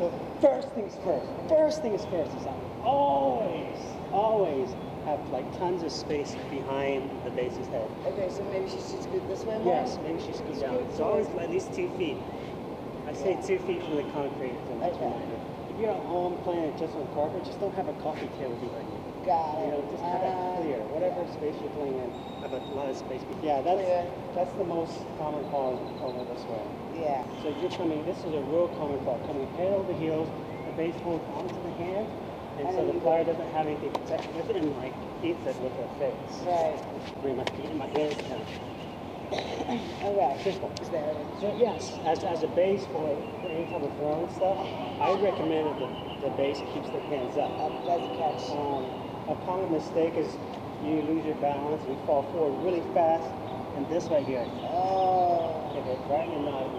So first things first. First things first is I always, always have like tons of space behind the base's head. Okay, so maybe she should scoot this way more? Yes, maybe she should scoot down. It's always at least two feet. I say Yeah. two feet from the concrete. That's Okay. If you're at home playing it just on carpet, just don't have a coffee table behind you. Got it. You know, just have it Uh, clear. Whatever space you're playing in, have a lot of space. Yeah, that's Clear. that's the most common fall over this way. So you're coming. This is a real common fall. Coming head over heels, the base holds onto the hand, and, And so the you player doesn't have anything to protect with it, and like eats it with their face. Right. Bring my feet, my hands down. Okay. Simple. Is there So yes, as, as a base for, for any type of throwing stuff, I recommend that the, the base keeps their hands up. that's a catch? Um, a common mistake is you lose your balance and fall forward really fast, and this right here, Oh. it right in the.